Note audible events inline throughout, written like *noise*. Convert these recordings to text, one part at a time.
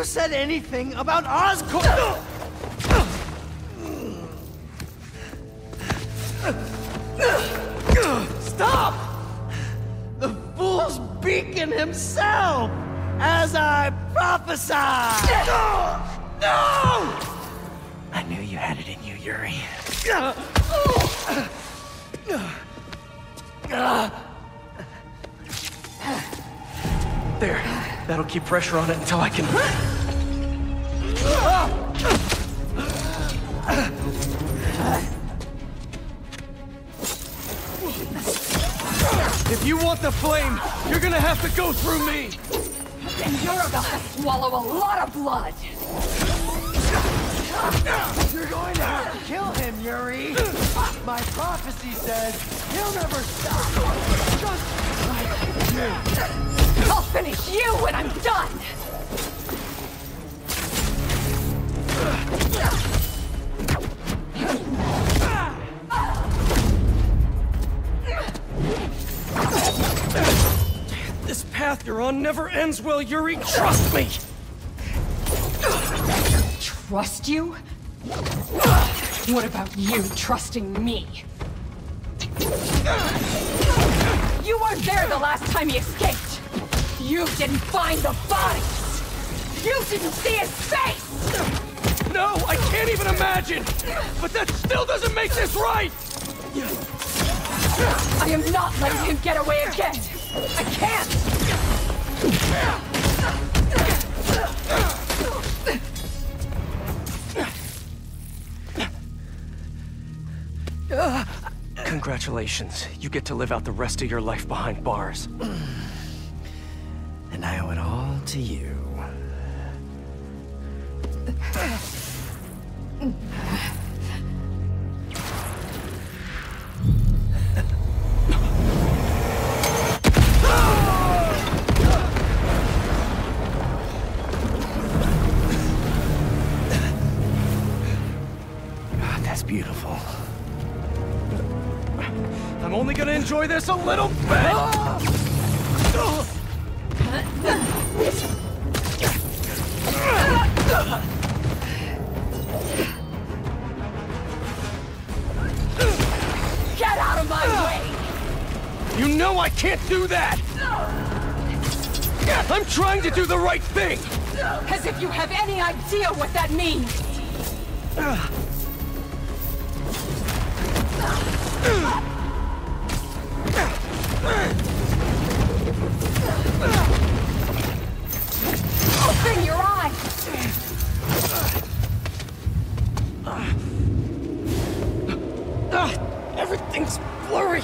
Who said anything about Oscorp? Stop! The fool's beacon himself! As I prophesied! No! I knew you had it in you, Yuri. There. That'll keep pressure on it until I can... If you want the flame, you're gonna have to go through me! And you're about to swallow a lot of blood! You're going to have to kill him, Yuri! My prophecy says he'll never stop! Just like you! I'll finish you when I'm done! This path you're on never ends well, Yuri. Trust me! Trust you? What about you trusting me? You weren't there the last time he escaped! You didn't find the bodies! You didn't see his face! No, I can't even imagine! But that still doesn't make this right! I am not letting him get away again! I can't! Congratulations. You get to live out the rest of your life behind bars. To you. God, that's beautiful. I'm only gonna enjoy this a little bit! Ah! My way! You know I can't do that! I'm trying to do the right thing! As if you have any idea what that means! Everything's blurry!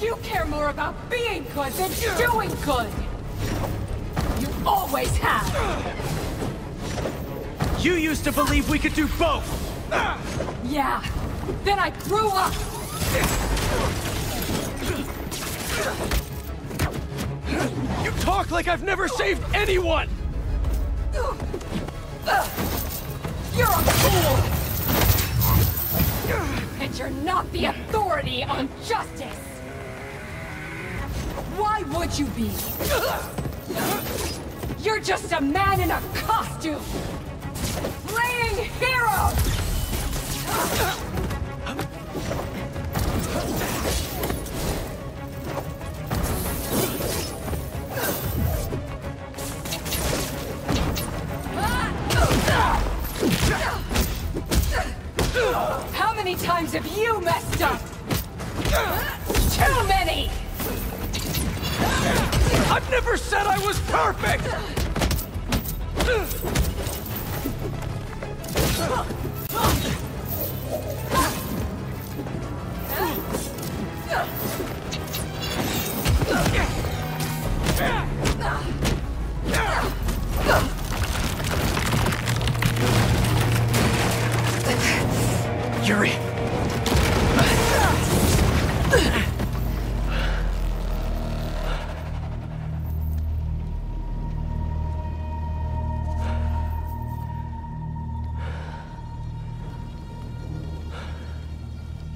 You care more about being good than doing good! You always have! You used to believe we could do both! Yeah! Then I grew up! You talk like I've never saved anyone! You're a fool! Not the authority on justice! Why would you be? You're just a man in a costume! Playing hero! How many times have you messed up? Too many! I've never said I was perfect! *laughs* Yuri!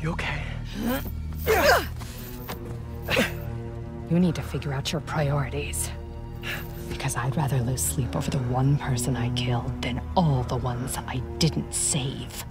You okay? You need to figure out your priorities. Because I'd rather lose sleep over the one person I killed than all the ones I didn't save.